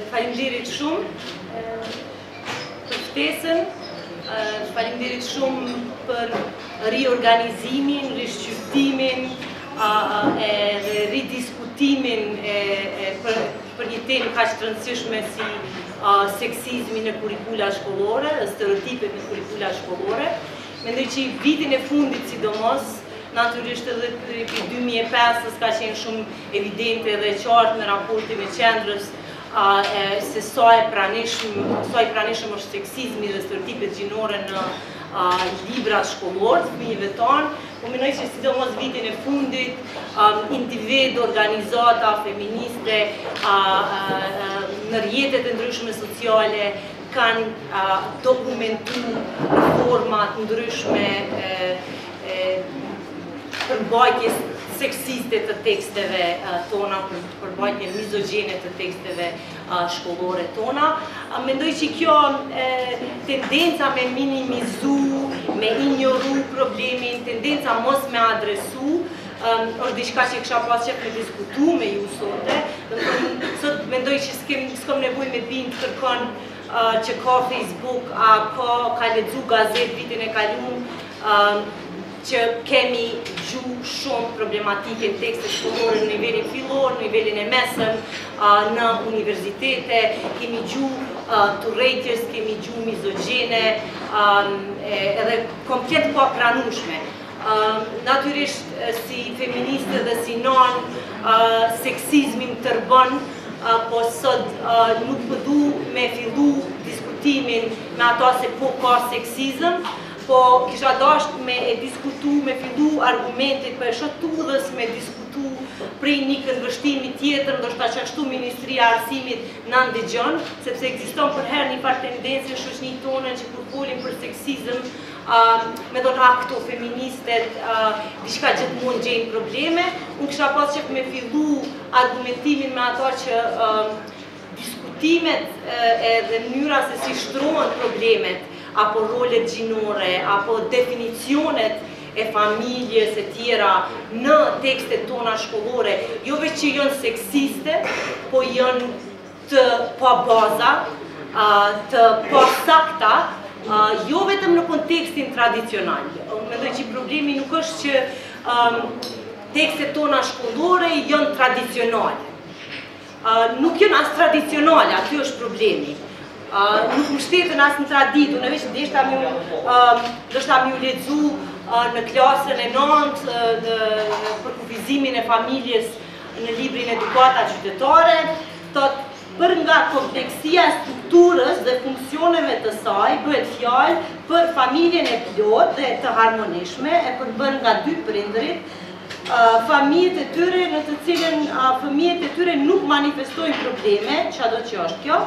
Faleminderit shumë për ftesën, faleminderit shumë për riorganizimin, rishqyrtimin edhe ridiskutimin për një temë kaq të rëndësishme si seksizmi në kurrikula shkollore, stereotipet në kurrikula shkollore. Mendoj që vitin e fundit sidomos, natyrisht edhe 2005-s ka qenë shumë evidente dhe e qartë në raportin e qendrës se sa i pranishëm është seksizmi dhe stereotipet gjinore në librat shkollorë të fëmijëve tanë, po mendoj që sidomos vitin e fundit, individë, organizata feministe, në rrjetet e ndryshme sociale kanë dokumentuar forma të ndryshme të përmbajtjes seksiste të teksteve tona, përmbajtje mizogjene të teksteve shkollore tona. Mendoj që kjo tendenca me minimizu, me injoru problemin, tendenca mos me adresu, është diçka që kësha pas qef me diskutu me ju sote, sot mendoj që s'kom nevoj me bind kërkënd që ka Facebook, a ka lexu gazet vitin e kalun, që kemi gjuhë shumë problematike në tekste shkollore në nivelin fillor, në nivelin e mesëm, në universitete, kemi gjuhë t'urrejtjes, kemi gjuhë mizogjene, edhe komplet t'papranushme. Natyrisht, si feministe dhe si non, seksizmi m'tërbon, po sot nuk po du me fillu diskutimin me ata se po ka seksizm, Po kisha dasht me e diskutu, me fillu argumentin, po e shoh t'udhës me diskutu prej ni këndvështrimi tjetër, ndoshta qashtu ministria e arsimit na ndigjon, sepse ekziston përherë ni far tendenci në shoqninë tone që kur folim për seksizëm, me thonë ah kto feministet diçka gjithmonë gjejnë probleme, unë kisha pas qef me fillu argumentimin me ata që Diskutimet edhe mënyra se si shtrohen problemet, apo rolet gjinore, apo definicionet e familjes e tjera në tekstet tona shkollore, jo veç që janë seksiste, po janë të pabaza, të pasakta, jo vetëm në kontekstin tradicional. Unë mendoj që problemi nuk është që tekstet tona shkollore janë tradicionale. Nuk janë as tradicionale, aty është problemi. Nuk mbështeten as në traditë, unë veç deshta me ju, deshta me ju lexu në klasën e nëntë, përkufizimin e familjes në librin edukata qytetare, thotë për nga kompleksia e strukturës dhe funksioneve të saj, bëhet fjalë për familjen e plotë dhe të harmonishme, e përbërë nga dy prindërit, fëmijët e tyre në të cilën fëmijët e tyre nuk manifestojnë probleme, çkado që është kjo,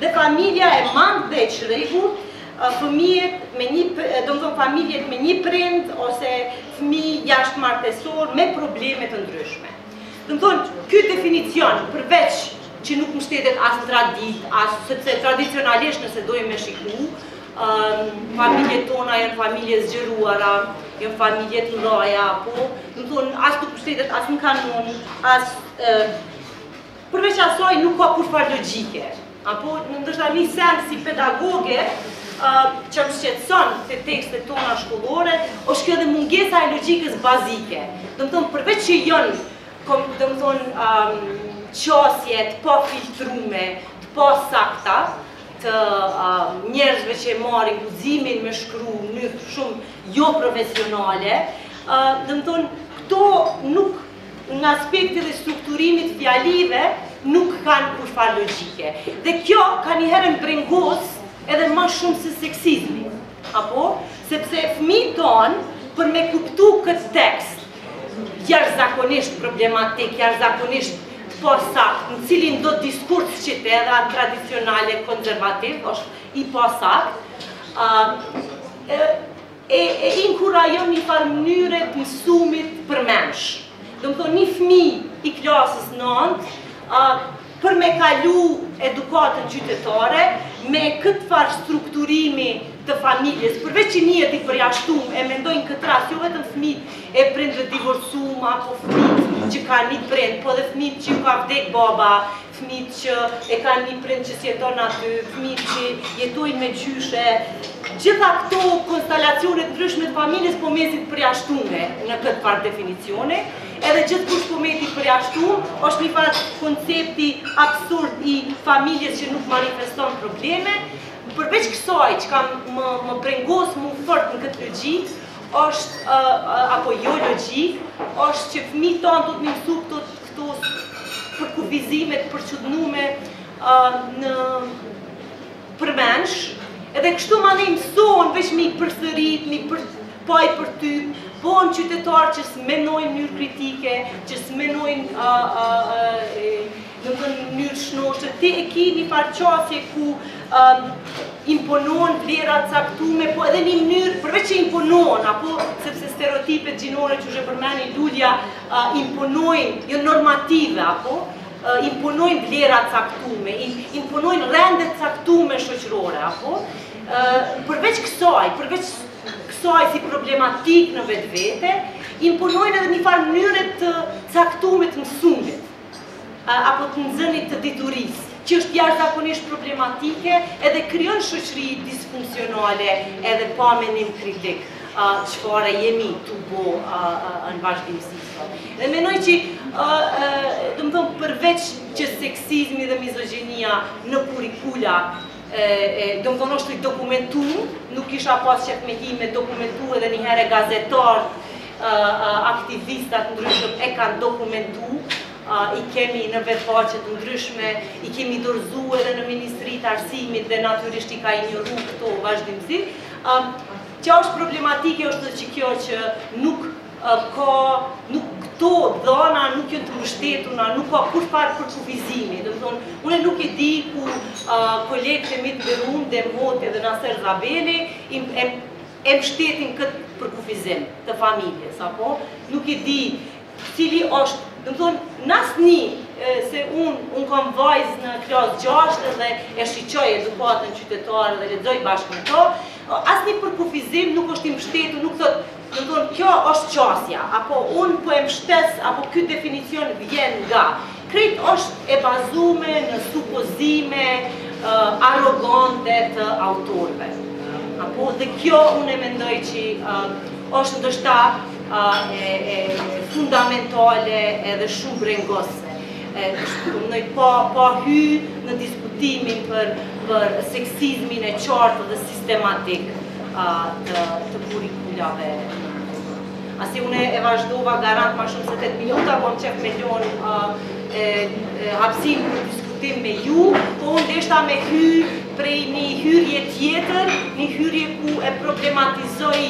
dhe familja e mangët dhe e çrregullt, fëmijët me një, domethënë familjet me një prind, ose fëmijë jashtëmartesorë, me probleme të ndryshme. Domethënë, ky definicion, përveç që nuk mbështetet as n'traditë, as, sepse tradicionalisht nëse dojmë me shiku, Familjet tona janë familje të zgjeruara, janë familje të mëdhaja, apo, domethënë, as s'mbështetet, as në kanun, as... Përveç asaj nuk ka kurrfarë logike. Apo, ndërsa një send si pedagoge, që më shqetëson te tekstet tona shkollore, është kjo edhe mungesa e logikës bazike. Domethënë, përveç që janë, domethënë, qasje të pafiltrume, të pasakta, të njerëzve që e marrin guximin me shkru në shumë jo profesionale, domethënë, këto nuk në aspektin e strukturimit të fjalive nuk kanë kurrfarë logike. Dhe kjo kanjëherë m' brengos edhe ma shumë se seksizmi, apo? Sepse fmijët tanë, për me kuptu këtë tekst, jashtëzakonisht problematik, jashtëzakonisht të pasaktë, në cilindo diskurs qoftë edhe atë tradicional e konservativ, është i pasaktë, e inkurajon një farë mënyre të mësumit përmendsh. Domethënë, një fmi i klasës së nëntë, Për me kalu edukatën qytetare, me këtë farë strukturimi të familjes, përveç që ndjehet i përjashtum e mendoj në këtë rast, jo vetëm fmijtë e prindve të divorcum, apo fmija që ka një prind, po edhe fmijtë që ju ka vdek baba, fmija që e ka një prind që s'jeton aty, fmijtë që jetojnë me gjyshe, gjitha këto konstelacione të ndryshme të familjes po mbesin të përjashtume në këtë farë definicioni, Edhe gjithçka çka mbetet e papërjashtume është një farë koncepti absurd i familjes që nuk manifeston probleme. Përveç kësaj që kam më, më brengos mu fort në këtë logjikë, është, apo jologjikë, është që fëmijët tanë kanë me i mësu këto, këto përkufizime të përçudnume, në përmendsh, edhe kështu mandej mësohen veç me i përsërit, prapë për ty, bohen qytetarë që s'menojnë n'mënyrë kritike, që s'menojnë domethonë n'mënyrë t'shnoshë, ti e ki një farë qasje ku imponohen vlera t'caktume, po edhe një mënyrë përveç që imponohen, apo sepse stereotipet gjinore që i përmeni Lulja, imponojnë, jo normative, apo, imponojnë vlera të caktume, imponojnë rende të caktume shoqërore, apo? Përveç kësaj, përveç kësaj si problematike në vetvete, imponojnë edhe një farë mënyre të caktume të mësumit, apo të nxënit të diturisë, që është jashtëzakonisht problematike edhe krijon shoqëri disfunksionale edhe pa menim kritik. çfarë jemi tu bo në vazhdimësi. Dhe menoj që, domethonë, përveç që seksizmi dhe mizogjinia në kurrikula, domethonë, është e dokumentu, nuk kisha pas qef me hi me e dokumentu edhe një herë gazetarët, aktivistat e ndryshëm e kanë dokumentu, i kemi në uebfaqe të ndryshme, i kemi dorëzu edhe në Ministri të Arsimit dhe natyrisht i ka injoru këto n'vazhdimësi, Çka është problematike është edhe kjo që nuk ka, nuk këto t'dhana nuk janë të mbështetuna, nuk ka kurrfarë përkufizimi, domethonë, une nuk e di ku kolegët e mi Demë, Demë Hoti dhe Naser Zabeli, e mbështesin këtë përkufizim të familjes, apo, nuk e di, Cili është, domethonë, n'asni se unë e kam vajzë në klasë t'gjashtë dhe e shiqoj edukatën qytetare dhe lexoj bashkë me to, asni përkufizim nuk është i mbështetur, nuk thotë, domethonë, kjo është qasja, apo unë po e mbështes, apo ky definicion vjen nga. Krejt osht e bazume në supozime arogante të autorëve. Apo dhe kjo unë e mendoj që osht ndoshta fundamentale edhe shumë brengosëse, pa pa hy në diskutimin për për seksizmin e qartë dhe sistematik të të kurrikulave Pasi unë e vazhdova garant ma shumë se 8 minuta, po kom qef me lonë hapsinë për diskutim me ju, po unë deshta me hy prej një hyrje tjetër, një hyrje ku e problematizoj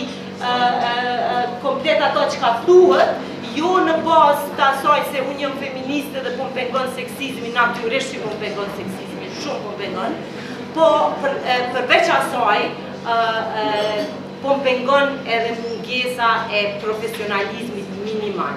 komplet atë çka thuhet, jo në bazë të asaj se unë jom feministe dhe po më pengon seksizmi, natyrisht që po më pengon seksizmi, shumë po më pengon, po përveç asaj, Po më pengon edhe mungesa e profesionalizmit minimal.